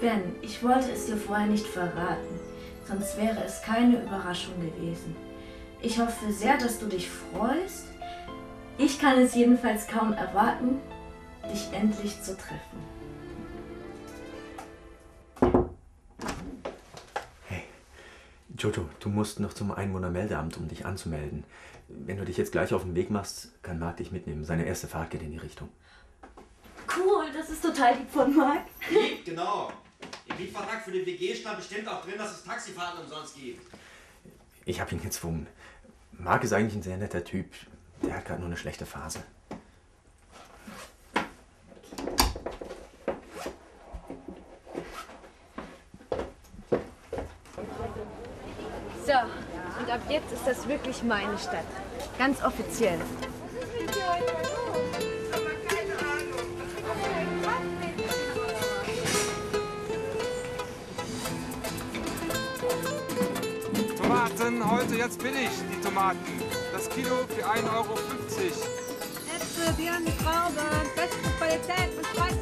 Ben, ich wollte es dir vorher nicht verraten, sonst wäre es keine Überraschung gewesen. Ich hoffe sehr, dass du dich freust. Ich kann es jedenfalls kaum erwarten, dich endlich zu treffen. Hey, Jojo, du musst noch zum Einwohnermeldeamt, um dich anzumelden. Wenn du dich jetzt gleich auf den Weg machst, kann Marc dich mitnehmen. Seine erste Fahrt geht in die Richtung. Cool, das ist total lieb von Marc. Lieb, genau. Mietvertrag für die WG stand bestimmt auch drin, dass es Taxifahrten umsonst gibt. Ich habe ihn gezwungen. Marc ist eigentlich ein sehr netter Typ. Der hat gerade nur eine schlechte Phase. So, und ab jetzt ist das wirklich meine Stadt. Ganz offiziell. Tomaten, heute jetzt billig, die Tomaten. Das Kilo für 1,50 Euro. Äpfel, Birnen, Trauben, beste Qualität und Preise.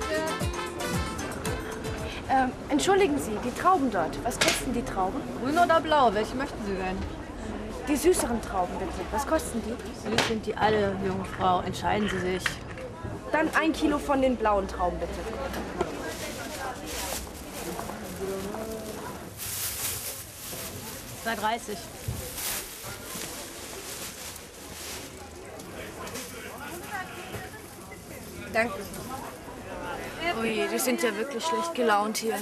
Ähm, entschuldigen Sie, die Trauben dort. Was kosten die Trauben? Grün oder blau, welche möchten Sie denn? Die süßeren Trauben bitte. Was kosten die? Süß sind die alle, junge Frau. Entscheiden Sie sich. Dann ein Kilo von den blauen Trauben bitte. Zwei dreißig. Danke. Ui, die sind ja wirklich schlecht gelaunt hier.